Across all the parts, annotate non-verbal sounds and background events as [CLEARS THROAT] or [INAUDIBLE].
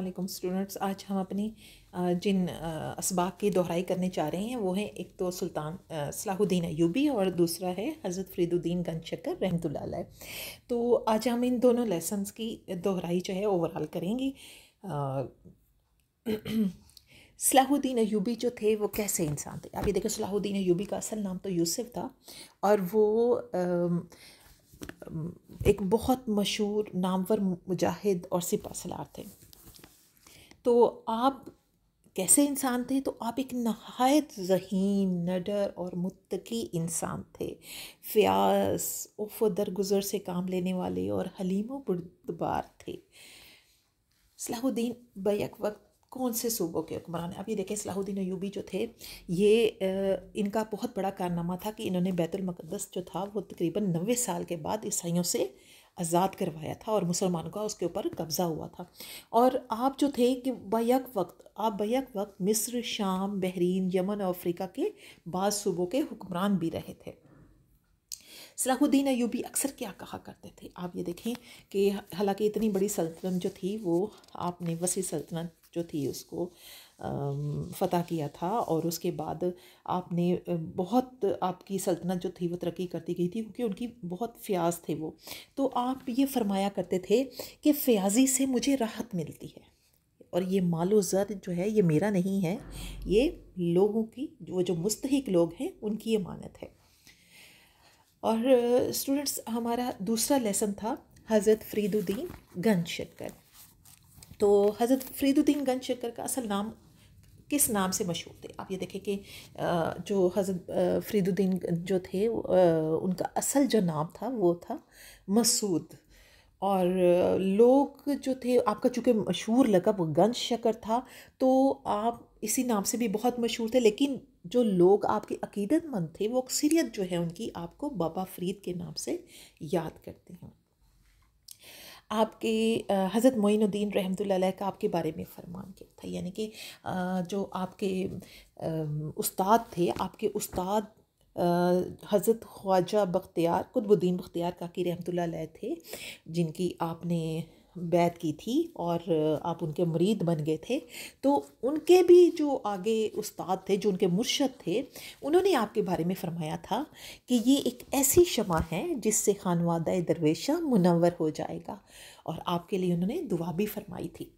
वालेकुम स्टूडेंट्स आज हम अपनी जिन इसबाक की दोहराई करने चाह रहे हैं वो है एक तो सुल्तान सलाहुद्दीन अयूबी और दूसरा है हज़रत फरीदुद्दीन गंज शक्कर रहमतुल्लाह तो आज हम इन दोनों लेसन्स की दोहराई जो है ओवरऑल करेंगे। [CLEARS THROAT] सलाहुद्दीन अयूबी जो थे वो कैसे इंसान थे? अभी देखो सलाहुद्दीन अयूबी का असल नाम तो यूसुफ था और वो आ, एक बहुत मशहूर नामवर मुजाहिद और सिपा सलार थे। तो आप कैसे इंसान थे? तो आप एक नहायत जहीन, नडर और मुत्तकी इंसान थे। फ़यास उफ, दरगुजर से काम लेने वाले और हलीम बुरदबार थे। सलाहुद्दीन बैक वक्त कौन से सूबों के हुक्मरान ये देखें, सलाहुद्दीन अयूबी जो थे, ये इनका बहुत बड़ा कारनामा था कि इन्होंने बैतुलमक़दस जो था, वो तकरीबन नबे साल के बाद ईसाइयों से आज़ाद करवाया था और मुसलमानों का उसके ऊपर कब्ज़ा हुआ था। और आप जो थे कि बैक वक्त, आप बैक वक्त मिस्र, शाम, बहरीन, यमन और अफ्रीका के बाद सूबों के हुक्मरान भी रहे थे। सलाहुद्दीन अयूबी अक्सर क्या कहा करते थे? आप ये देखें कि हालाँकि इतनी बड़ी सल्तनत जो थी, वो आपने वसी सल्तनत जो थी उसको फ़तह किया था और उसके बाद आपने बहुत आपकी सल्तनत जो थी वो तरक्की करती गई थी क्योंकि उनकी बहुत फ्याज थे वो। तो आप ये फरमाया करते थे कि फ़याज़ी से मुझे राहत मिलती है और ये मालो ज़र जो है ये मेरा नहीं है, ये लोगों की, वो जो मुस्तक लोग हैं उनकी अमानत है। और, स्टूडेंट्स, हमारा दूसरा लेसन था हज़रत फरीदुद्दीन गंज शक्कर तो हज़रत फरीदुद्दीन गंज शक्कर का असल नाम किस नाम से मशहूर थे? आप ये देखें कि जो हज़रत फरीदुद्दीन जो थे उनका असल जो नाम था, वो था मसूद। और लोग जो थे, आपका चूँकि मशहूर लकब गंज शक्कर था तो आप इसी नाम से भी बहुत मशहूर थे, लेकिन जो लोग आपके अकीदतमंद थे, वो अक्सरियत जो है, उनकी आपको बाबा फरीद के नाम से याद करते हैं। आपके हज़रत मोइनुद्दीन रहमतुल्लाह का आपके बारे में फरमान किया था। यानी कि जो आपके उस्ताद थे, आपके उस्ताद हज़रत ख्वाजा बख्तियार, कुतुबुद्दीन बख्तियार काकी रहमतुल्लाह थे, जिनकी आपने बैत की थी और आप उनके मुरीद बन गए थे। तो उनके भी जो आगे उस्ताद थे, जो उनके मुर्शद थे, उन्होंने आपके बारे में फ़रमाया था कि ये एक ऐसी शमा है जिससे खानवादा दरवेशा मुनवर हो जाएगा। और आपके लिए उन्होंने दुआ भी फरमाई थी।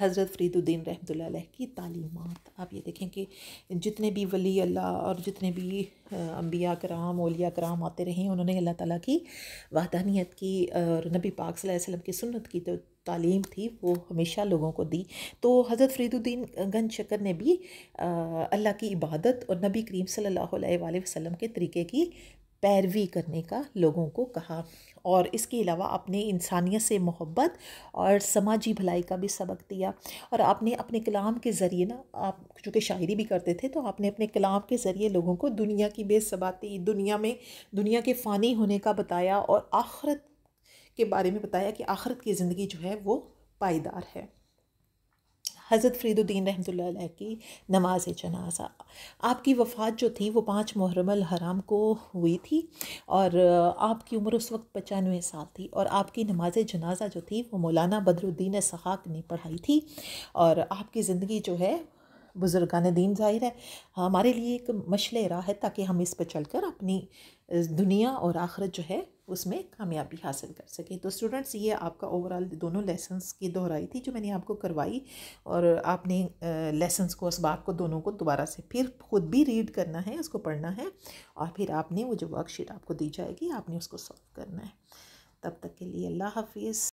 हज़रत फ़रीदुद्दीन रहमतुल्लाह की तालीमत। आप ये देखें कि जितने भी वली अल्लाह और जितने भी अम्बिया कराम ओलिया कराम आते रहे उन्होंने अल्लाह ताला की वहदानियत की और नबी पाक वसल्लम की सुन्नत की तो तालीम थी, वो हमेशा लोगों को दी। तो हज़रत फ़रीदुद्दीन गंज शकर ने भी अल्लाह की इबादत और नबी करीम सल्लल्लाहु अलैहि वसल्लम के तरीके की पैरवी करने का लोगों को कहा। और इसके अलावा आपने इंसानियत से मोहब्बत और समाजी भलाई का भी सबक दिया। और आपने अपने कलाम के ज़रिए ना, आप चूँकि शायरी भी करते थे तो आपने अपने कलाम के ज़रिए लोगों को दुनिया की बेसबाती दुनिया में, दुनिया के फ़ानी होने का बताया और आखरत के बारे में बताया कि आखरत की ज़िंदगी जो है वो पाईदार है। हज़रत फ़रीदुद्दीन रहमतुल्लाह की नमाज़ जनाजा। आपकी वफ़ात जो थी वो पाँच मुहर्रम हराम को हुई थी और आपकी उम्र उस वक्त पचानवे साल थी और आपकी नमाज़ जनाजा जो थी वो मौलाना बदरुद्दीन सहाक ने पढ़ाई थी और आपकी ज़िंदगी जो है बुज़ुर्गान दीन ज़ाहिर है। हमारे लिए एक मशल राह है ताकि हम इस पर चल कर अपनी दुनिया और आखरत जो है उसमें कामयाबी हासिल कर सके। तो स्टूडेंट्स ये आपका ओवरऑल दोनों लेसन्स की दोहराई थी जो मैंने आपको करवाई और आपने लेसन्स को इसबाब को दोनों को दोबारा से फिर खुद भी रीड करना है, उसको पढ़ना है और फिर आपने वो जो वर्कशीट आपको दी जाएगी, आपने उसको सॉल्व करना है। तब तक के लिए अल्लाह हाफिज़।